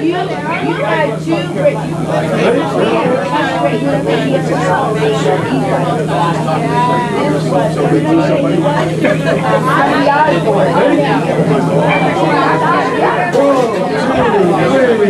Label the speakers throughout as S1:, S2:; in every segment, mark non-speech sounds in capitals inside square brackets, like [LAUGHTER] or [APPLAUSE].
S1: You, you
S2: are Jew, but you were Wait a minute.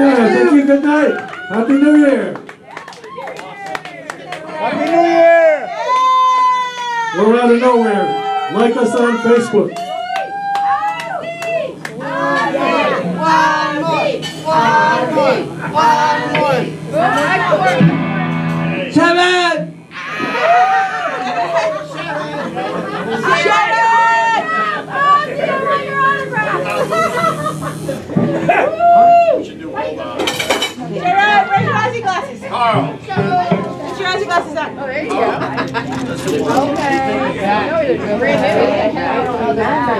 S2: Yeah, thank you. Good
S3: night. Happy New Year.
S4: Happy New Year.
S3: We're out of nowhere. Like us on Facebook.
S2: Seven!
S5: Seven! glasses. Carl. Put your glasses on. Oh, there you go.
S1: okay. Remember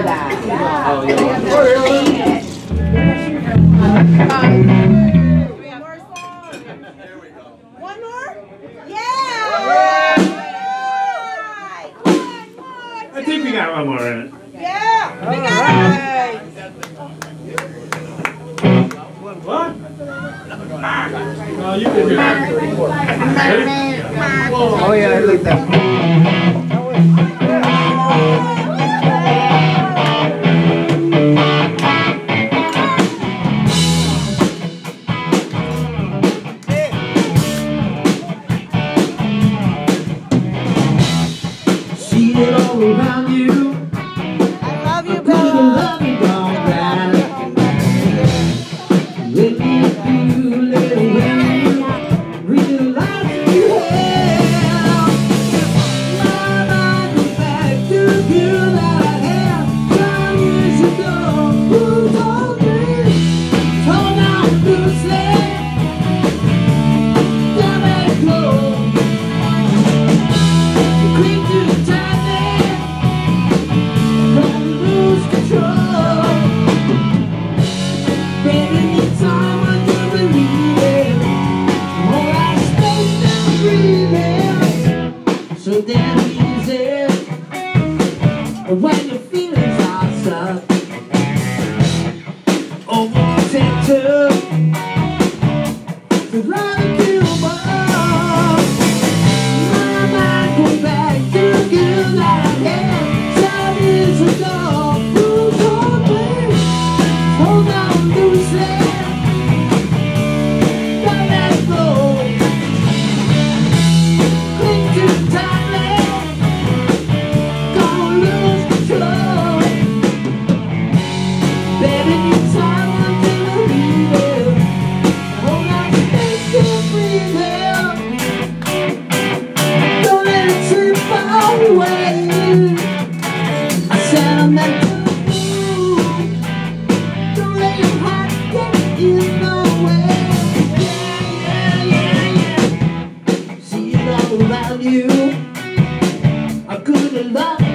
S1: that.
S5: Yeah.
S4: Oh, yeah.
S2: Hold on, lose. around you. I couldn't love.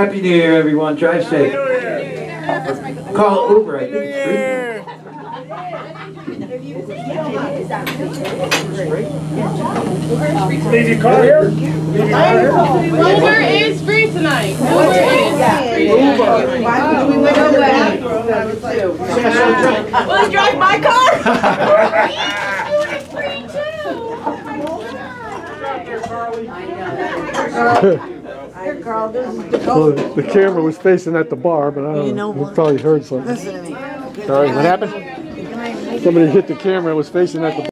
S2: Happy New Year, everyone. Drive safe. Call Uber. I think it's free.
S6: Leave your car here? Leave your car here?
S1: Uber is free tonight. Uber is free tonight.
S5: We went over that. Will you drive my car? [LAUGHS]
S3: Well, the camera was facing at the bar, but I don't know. You probably heard something.
S5: Listen to me.
S3: Sorry, what happened? Somebody hit the camera and was facing at the